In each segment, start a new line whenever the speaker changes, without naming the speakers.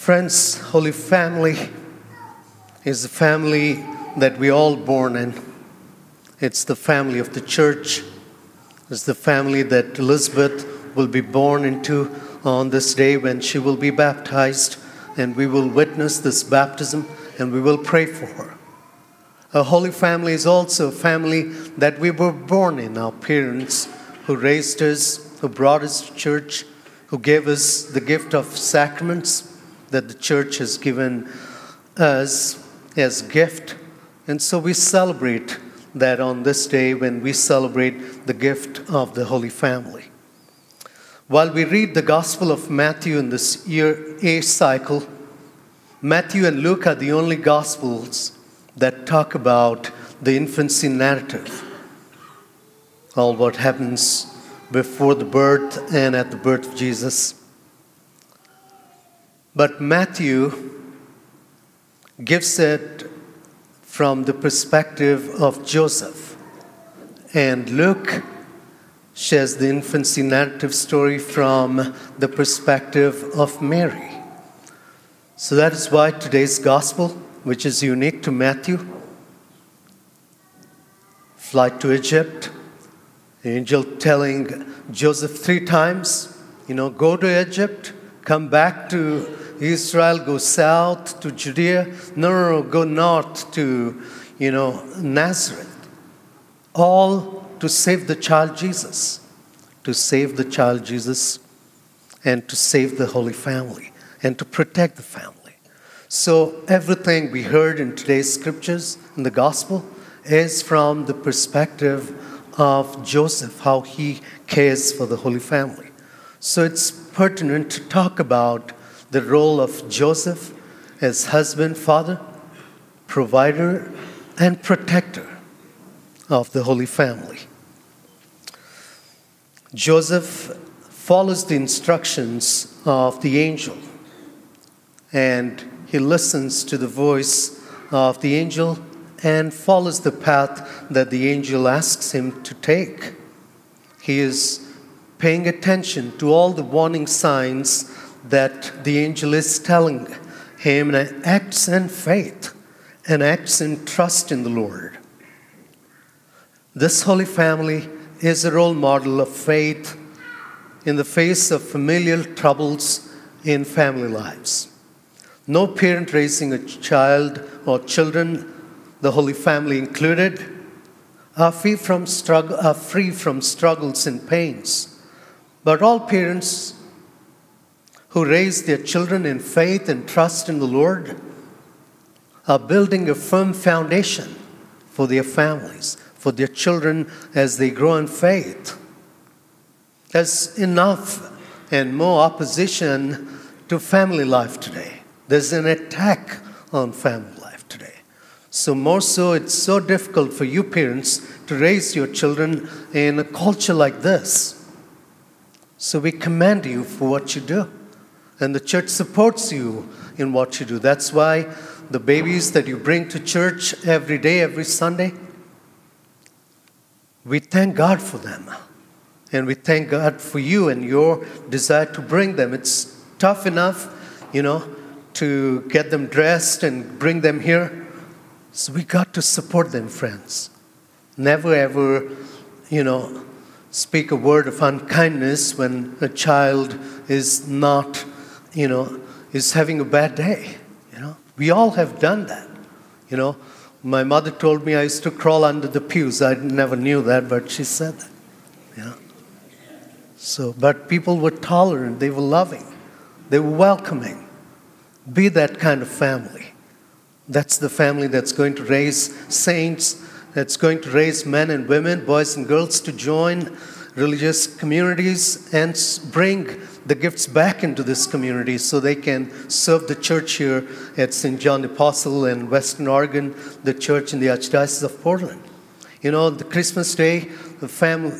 Friends, Holy Family is the family that we all born in. It's the family of the church. It's the family that Elizabeth will be born into on this day when she will be baptized, and we will witness this baptism and we will pray for her. A holy family is also a family that we were born in. Our parents who raised us, who brought us to church, who gave us the gift of sacraments that the church has given us as gift. And so we celebrate that on this day when we celebrate the gift of the Holy Family. While we read the Gospel of Matthew in this year A cycle, Matthew and Luke are the only Gospels that talk about the infancy narrative, all what happens before the birth and at the birth of Jesus. But Matthew gives it from the perspective of Joseph, and Luke shares the infancy narrative story from the perspective of Mary. So that is why today's gospel, which is unique to Matthew, flight to Egypt, angel telling Joseph three times, you know, go to Egypt, come back to Israel, go south to Judea. No, no, no, go north to, you know, Nazareth. All to save the child Jesus, to save the child Jesus, and to save the Holy Family, and to protect the family. So, everything we heard in today's scriptures, in the gospel, is from the perspective of Joseph, how he cares for the Holy Family. So, it's pertinent to talk about the role of Joseph as husband, father, provider, and protector of the Holy Family. Joseph follows the instructions of the angel and he listens to the voice of the angel and follows the path that the angel asks him to take. He is paying attention to all the warning signs that the angel is telling him and acts in faith and acts in trust in the Lord. This Holy Family is a role model of faith in the face of familial troubles in family lives. No parent raising a child or children, the Holy Family included, are free from, struggle, are free from struggles and pains. But all parents who raise their children in faith and trust in the Lord are building a firm foundation for their families, for their children as they grow in faith. There's enough and more opposition to family life today. There's an attack on family life today. So, more so, it's so difficult for you parents to raise your children in a culture like this. So, we commend you for what you do. And the church supports you in what you do. That's why the babies that you bring to church every day, every Sunday, we thank God for them. And we thank God for you and your desire to bring them. It's tough enough, you know, to get them dressed and bring them here. So we got to support them, friends. Never ever, you know, speak a word of unkindness when a child is not you know, is having a bad day. You know, we all have done that. You know, my mother told me I used to crawl under the pews. I never knew that, but she said that. You know. So, but people were tolerant. They were loving. They were welcoming. Be that kind of family. That's the family that's going to raise saints, that's going to raise men and women, boys and girls to join religious communities and bring the gifts back into this community so they can serve the church here at St. John the Apostle in Western Oregon, the church in the Archdiocese of Portland. You know, the Christmas day, the family,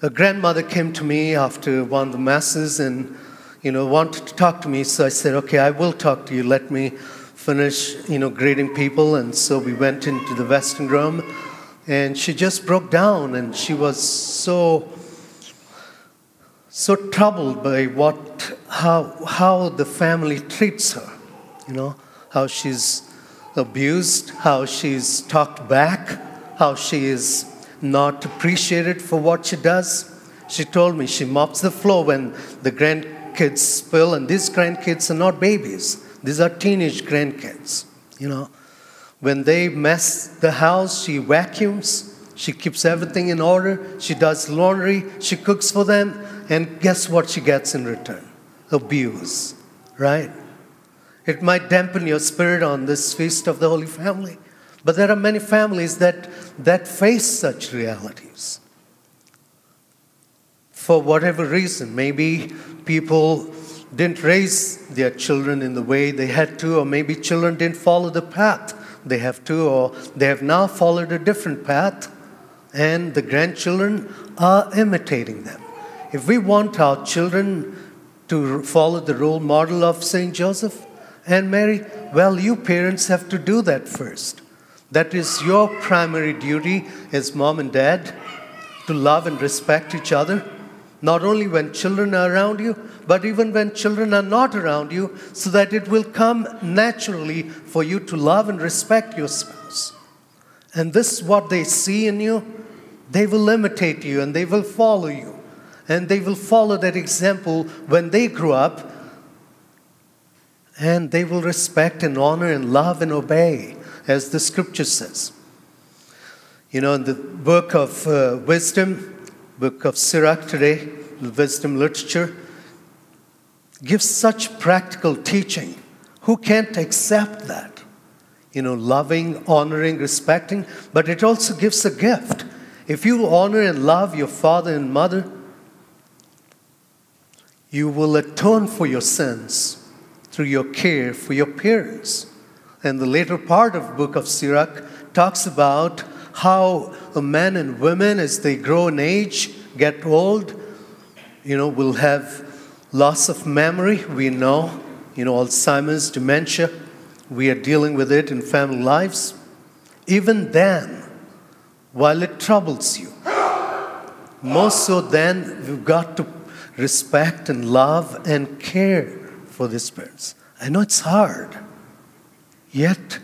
a grandmother came to me after one of the masses and, you know, wanted to talk to me. So I said, okay, I will talk to you. Let me finish, you know, greeting people. And so we went into the Western room and she just broke down and she was so so troubled by what, how, how the family treats her, you know, how she's abused, how she's talked back, how she is not appreciated for what she does. She told me she mops the floor when the grandkids spill, and these grandkids are not babies, these are teenage grandkids, you know. When they mess the house, she vacuums, she keeps everything in order, she does laundry, she cooks for them, and guess what she gets in return? Abuse, right? It might dampen your spirit on this feast of the Holy Family. But there are many families that, that face such realities. For whatever reason, maybe people didn't raise their children in the way they had to, or maybe children didn't follow the path they have to, or they have now followed a different path, and the grandchildren are imitating them. If we want our children to follow the role model of St. Joseph and Mary, well, you parents have to do that first. That is your primary duty as mom and dad to love and respect each other, not only when children are around you, but even when children are not around you, so that it will come naturally for you to love and respect your spouse. And this is what they see in you. They will imitate you and they will follow you. And they will follow that example when they grow up. And they will respect and honor and love and obey as the scripture says. You know, in the book of uh, wisdom, book of Sirach today, the wisdom literature, gives such practical teaching. Who can't accept that? You know, loving, honoring, respecting, but it also gives a gift. If you honor and love your father and mother, you will atone for your sins through your care for your parents. And the later part of book of Sirach talks about how a man and women, as they grow in age, get old, you know, will have loss of memory. We know, you know, Alzheimer's, dementia. We are dealing with it in family lives. Even then, while it troubles you, more so then, we've got to respect and love and care for these parents. I know it's hard. Yet,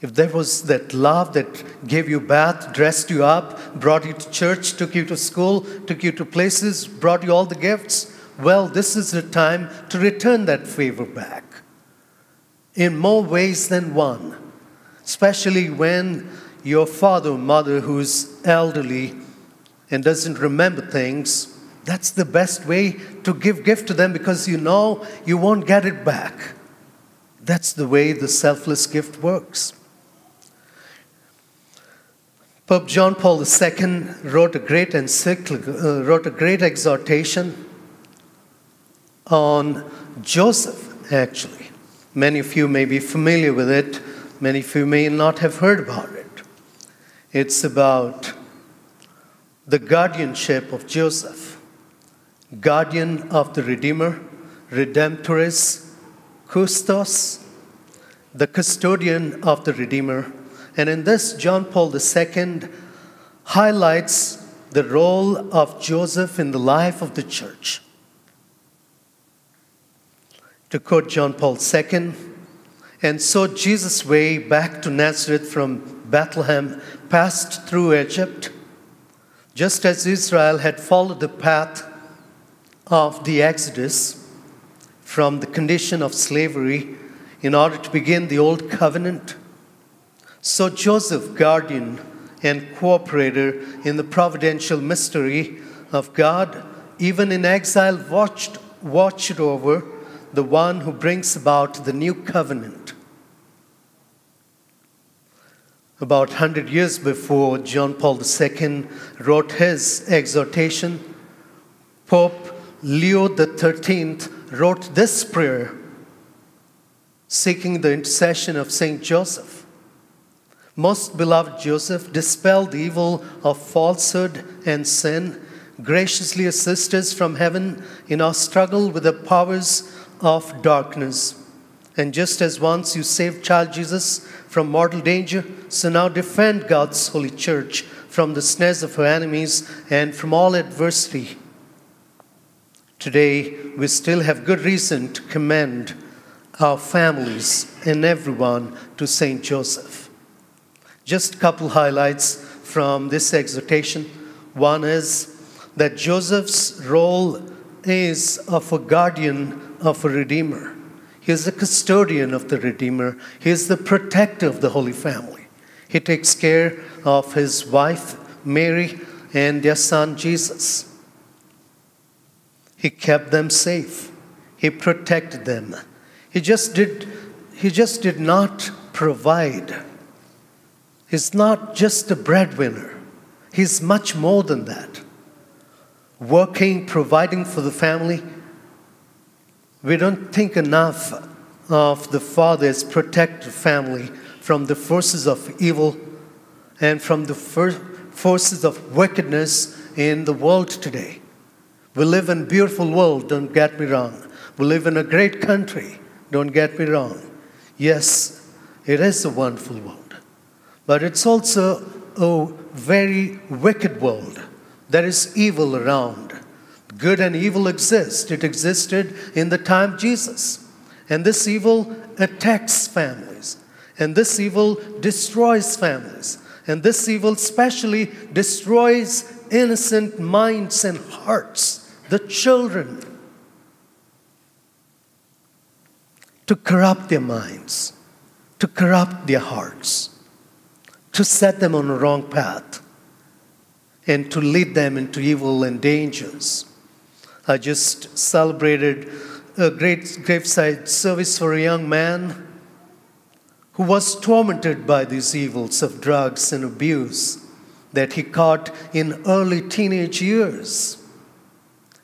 if there was that love that gave you bath, dressed you up, brought you to church, took you to school, took you to places, brought you all the gifts, well, this is the time to return that favor back in more ways than one, especially when your father or mother who's elderly and doesn't remember things. That's the best way to give gift to them because you know you won't get it back. That's the way the selfless gift works. Pope John Paul II wrote a great encyclical, uh, wrote a great exhortation on Joseph, actually. Many of you may be familiar with it, many of you may not have heard about it. It's about the guardianship of Joseph, guardian of the Redeemer, Redemptoris Custos, the custodian of the Redeemer. And in this, John Paul II highlights the role of Joseph in the life of the church. To quote John Paul II, and so Jesus' way back to Nazareth from Bethlehem passed through Egypt, just as Israel had followed the path of the Exodus from the condition of slavery in order to begin the old covenant. So Joseph, guardian and cooperator in the providential mystery of God, even in exile, watched, watched over the one who brings about the new covenant. About 100 years before John Paul II wrote his exhortation, Pope Leo XIII wrote this prayer seeking the intercession of Saint Joseph. Most beloved Joseph, dispel the evil of falsehood and sin. Graciously assist us from heaven in our struggle with the powers of darkness. And just as once you saved child Jesus from mortal danger, so now defend God's holy church from the snares of her enemies and from all adversity today we still have good reason to commend our families and everyone to St. Joseph. Just a couple highlights from this exhortation. One is that Joseph's role is of a guardian of a redeemer. He is the custodian of the redeemer. He is the protector of the Holy Family. He takes care of his wife, Mary, and their son, Jesus. He kept them safe. He protected them. He just did, he just did not provide. He's not just a breadwinner. He's much more than that. Working, providing for the family. We don't think enough of the Father's protected family from the forces of evil and from the forces of wickedness in the world today. We live in a beautiful world, don't get me wrong. We live in a great country, don't get me wrong. Yes, it is a wonderful world. But it's also a very wicked world. There is evil around. Good and evil exist. It existed in the time of Jesus. And this evil attacks families. And this evil destroys families. And this evil especially destroys innocent minds and hearts the children to corrupt their minds, to corrupt their hearts, to set them on the wrong path, and to lead them into evil and dangers. I just celebrated a great graveside service for a young man who was tormented by these evils of drugs and abuse that he caught in early teenage years.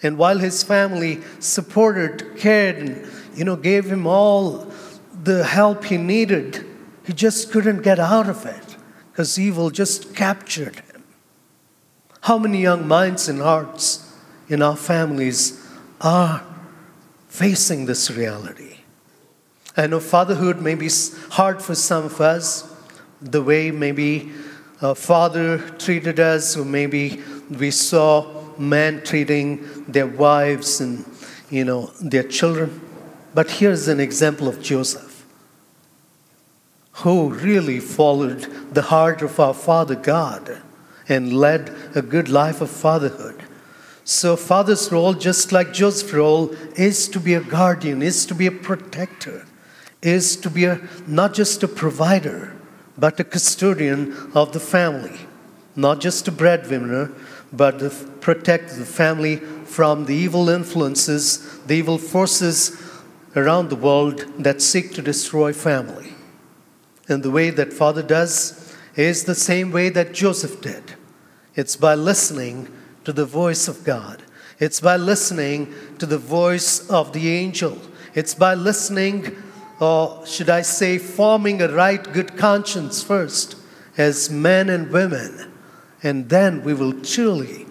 And while his family supported, cared, and you know, gave him all the help he needed, he just couldn't get out of it because evil just captured him. How many young minds and hearts in our families are facing this reality? I know fatherhood may be hard for some of us, the way maybe a father treated us, or maybe we saw men treating their wives and you know their children. But here's an example of Joseph, who really followed the heart of our Father God and led a good life of fatherhood. So, father's role, just like Joseph's role, is to be a guardian, is to be a protector, is to be a, not just a provider, but a custodian of the family, not just a breadwinner, but to protect the family from the evil influences, the evil forces around the world that seek to destroy family. And the way that Father does is the same way that Joseph did. It's by listening to the voice of God, it's by listening to the voice of the angel, it's by listening, or should I say, forming a right, good conscience first as men and women and then we will truly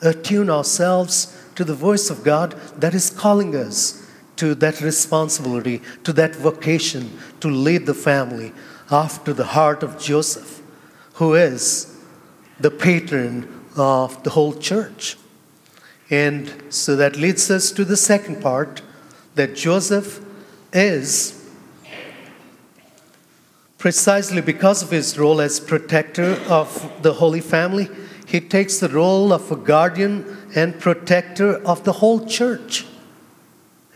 attune ourselves to the voice of God that is calling us to that responsibility, to that vocation to lead the family after the heart of Joseph, who is the patron of the whole church. And so that leads us to the second part that Joseph is Precisely because of his role as protector of the Holy Family, he takes the role of a guardian and protector of the whole church.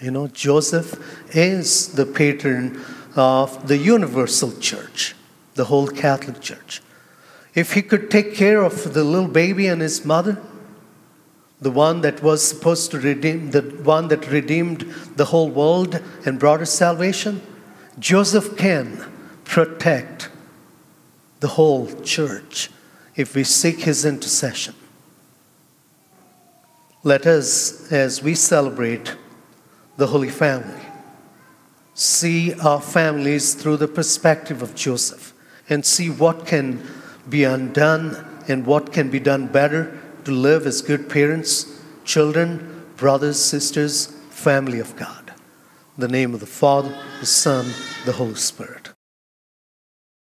You know, Joseph is the patron of the universal church, the whole Catholic Church. If he could take care of the little baby and his mother, the one that was supposed to redeem, the one that redeemed the whole world and brought us salvation, Joseph can protect the whole church if we seek his intercession. Let us, as we celebrate the Holy Family, see our families through the perspective of Joseph and see what can be undone and what can be done better to live as good parents, children, brothers, sisters, family of God. In the name of the Father, the Son, the Holy Spirit.